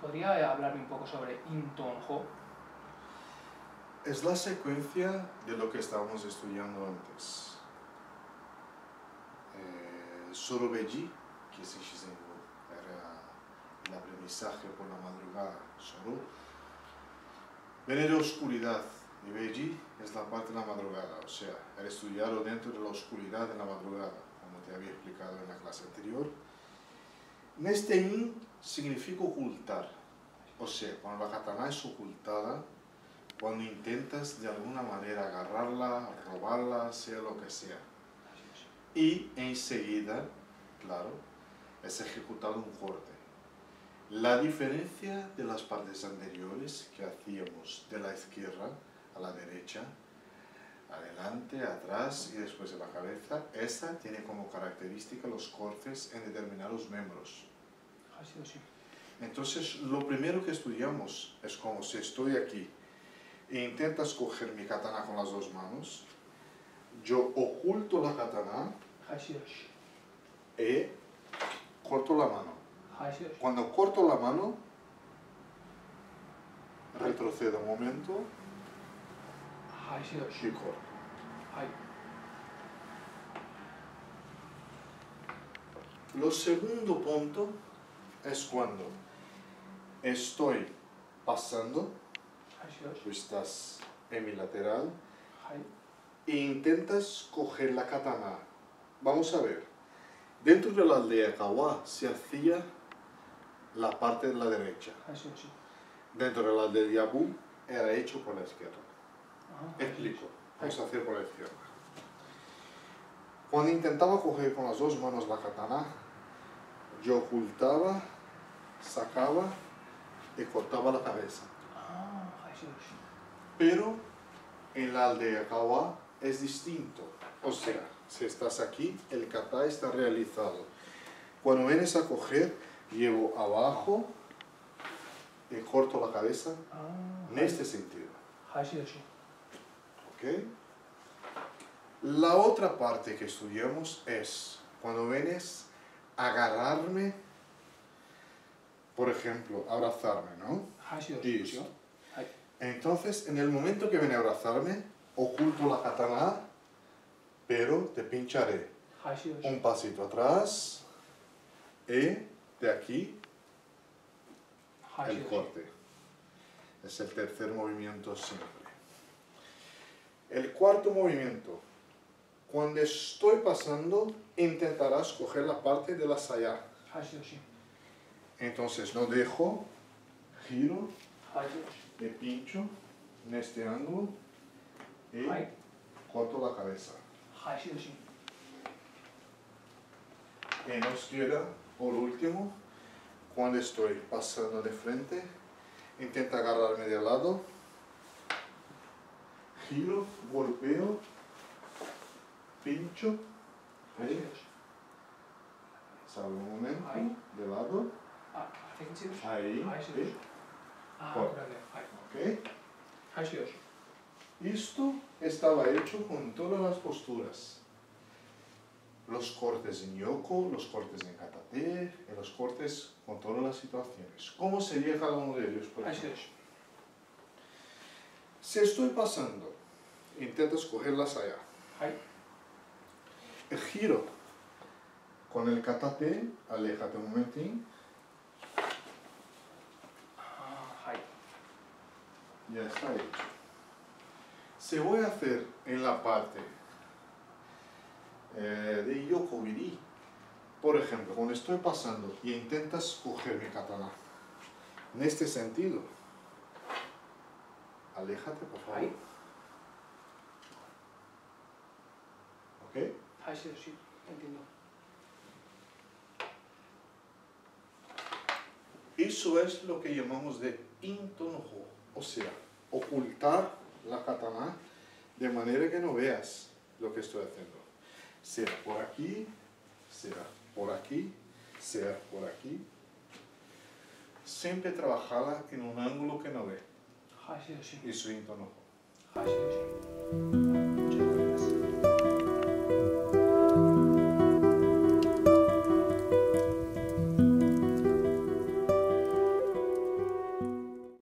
¿podría hablarme un poco sobre Intonjo? Es la secuencia de lo que estábamos estudiando antes. Eh, Sorobeji, que es Shizengo, era el aprendizaje por la madrugada. Soro viene de oscuridad y Beji es la parte de la madrugada, o sea, el estudiarlo dentro de la oscuridad de la madrugada, como te había explicado en la clase anterior. Neste in significa ocultar, o sea, cuando la katana es ocultada, cuando intentas de alguna manera agarrarla, robarla, sea lo que sea. Y enseguida, claro, es ejecutado un corte. La diferencia de las partes anteriores que hacíamos de la izquierda a la derecha, adelante, atrás y después de la cabeza, esta tiene como característica los cortes en determinados miembros. Entonces, lo primero que estudiamos es como si estoy aquí e intentas coger mi katana con las dos manos, yo oculto la katana y corto la mano. Cuando corto la mano, retrocedo un momento y corto. Lo segundo punto es cuando estoy pasando, tú estás en mi lateral, e intentas coger la katana. Vamos a ver, dentro de la aldea Kawa se hacía la parte de la derecha. Dentro de la aldea Yabu era hecho por la izquierda. Explico, vamos a hacer por la izquierda. Cuando intentaba coger con las dos manos la katana, yo ocultaba, sacaba y cortaba la cabeza. Pero en la aldea Kawa es distinto. O sea, si estás aquí, el kata está realizado. Cuando vienes a coger, llevo abajo y corto la cabeza en este sentido. La otra parte que estudiamos es cuando vienes a agarrarme, por ejemplo, abrazarme, ¿no? Entonces, en el momento que viene a abrazarme, oculto la katana, pero te pincharé un pasito atrás y de aquí el corte. Es el tercer movimiento siempre. El cuarto movimiento. Cuando estoy pasando, intentarás coger la parte de la saya. Entonces no dejo, giro, me pincho en este ángulo y corto la cabeza. Y nos queda, por último, cuando estoy pasando de frente, intenta agarrarme de lado, giro, golpeo, pincho, ¿eh? salgo un momento, de lado, ahí, corto. ¿ok? Esto estaba hecho con todas las posturas. Los cortes en yoko, los cortes en katate, los cortes con todas las situaciones. ¿Cómo sería cada uno de ellos? Por ejemplo? Si estoy pasando, intentas coger la saya. El giro con el katate, aléjate un momentín. Ya está hecho. Se voy a hacer en la parte eh, de Yokobiri, por ejemplo, cuando estoy pasando y intentas coger mi katana, en este sentido, aléjate por favor. ¿Ok? sí, entiendo. Eso es lo que llamamos de intonojo, o sea, ocultar la katana de manera que no veas lo que estoy haciendo. Sea por aquí, sea por aquí, sea por aquí. Siempre trabajarla en un ángulo que no ve. イスウィンドの方。